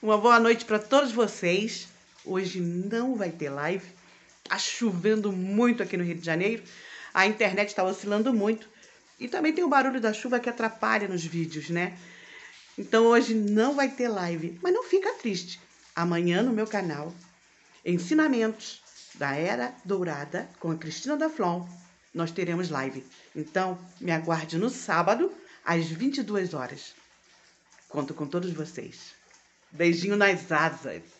Uma boa noite para todos vocês. Hoje não vai ter live. Tá chovendo muito aqui no Rio de Janeiro. A internet está oscilando muito. E também tem o barulho da chuva que atrapalha nos vídeos, né? Então hoje não vai ter live. Mas não fica triste. Amanhã no meu canal, ensinamentos da Era Dourada com a Cristina da Flon, nós teremos live. Então me aguarde no sábado às 22 horas. Conto com todos vocês. Beijinho nas asas.